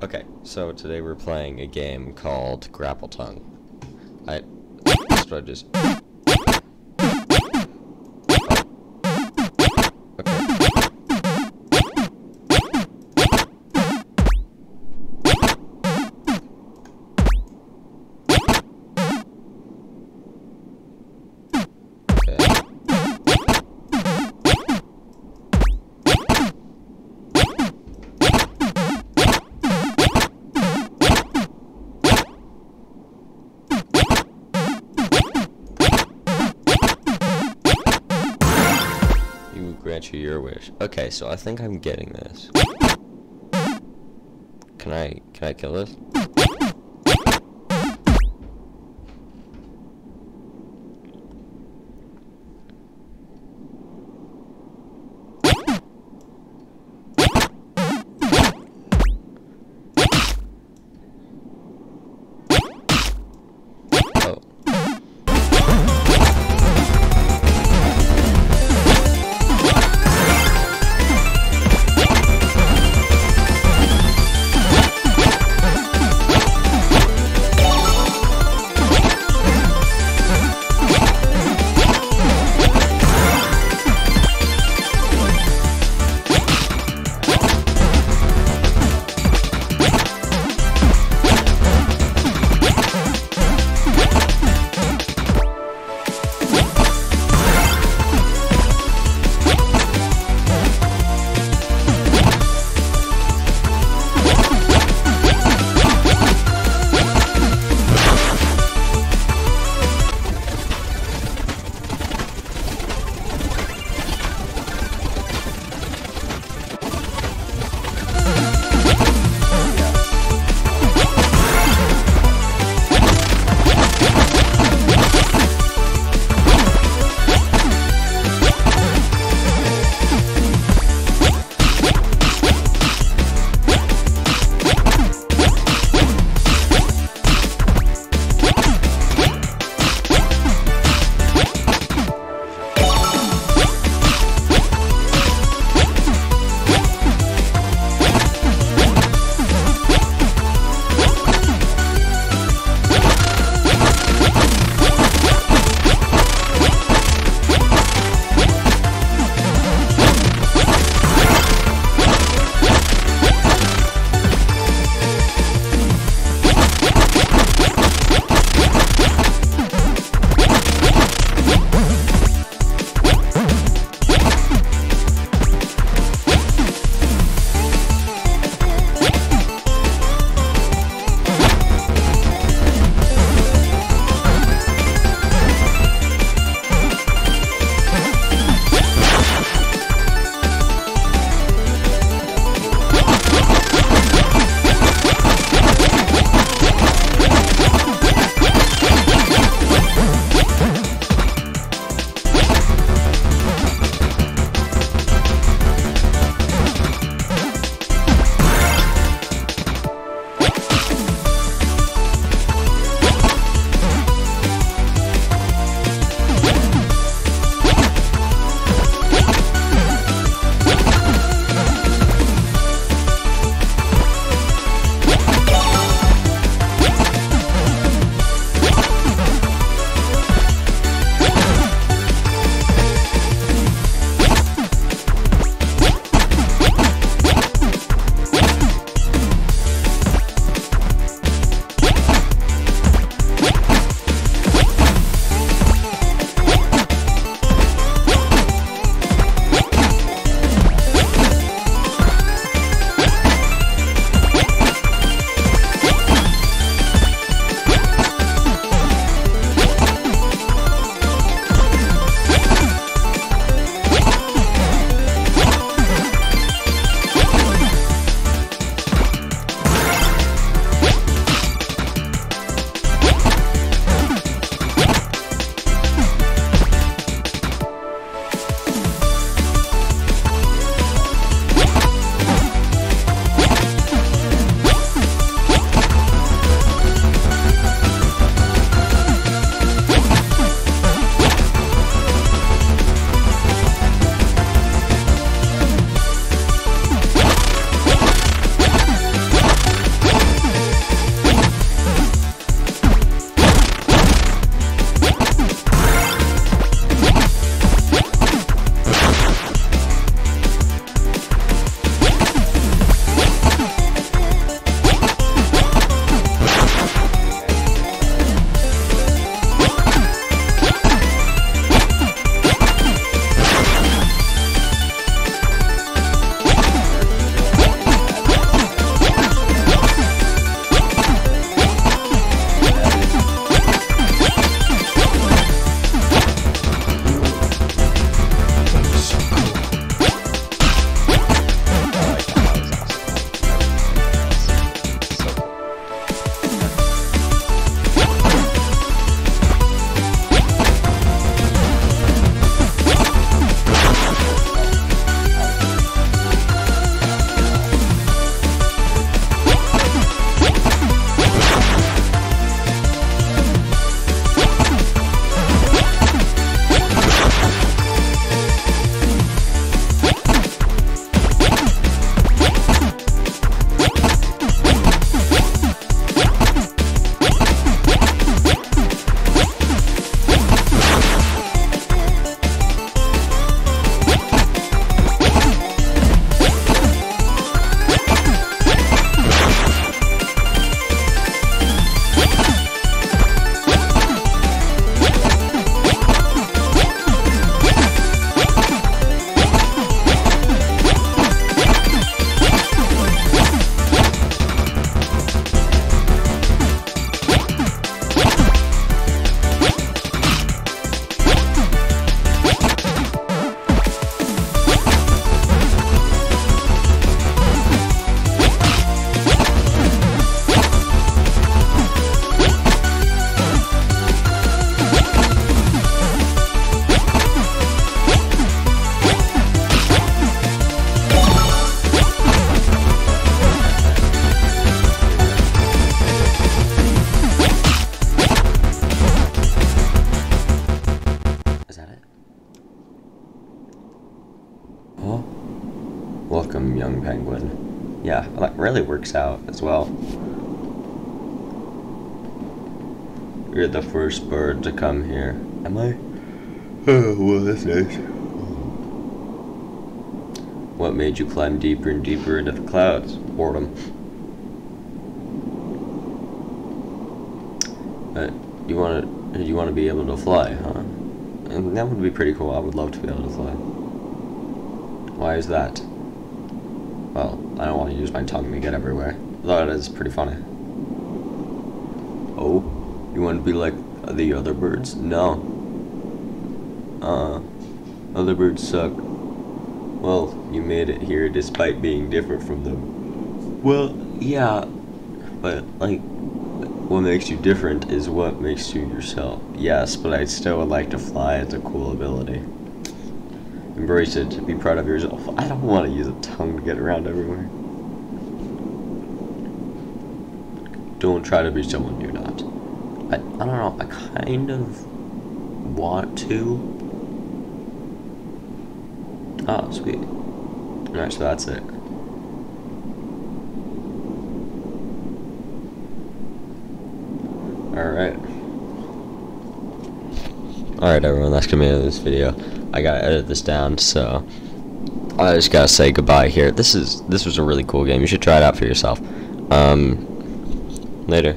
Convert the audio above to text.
Okay, so today we're playing a game called Grapple Tongue. I that's what I just. Oh. Okay. Your wish. Okay, so I think I'm getting this. Can I can I kill this? Works out as well. You're the first bird to come here. Am I? Oh, well, that's nice. What made you climb deeper and deeper into the clouds? Boredom. But you want to, you want to be able to fly, huh? And that would be pretty cool. I would love to be able to fly. Why is that? Well, I don't want to use my tongue to get everywhere. Though it is pretty funny. Oh, you want to be like the other birds? No. Uh, other birds suck. Well, you made it here despite being different from them. Well, yeah, but like, what makes you different is what makes you yourself. Yes, but I still would like to fly. It's a cool ability. Embrace it. To be proud of yourself. I don't want to use a tongue to get around everywhere. Don't try to be someone you're not. I, I don't know. I kind of want to. Oh, sweet. Alright, so that's it. Alright. Alright everyone, that's gonna be the end of this video. I gotta edit this down, so I just gotta say goodbye here. This is this was a really cool game. You should try it out for yourself. Um later.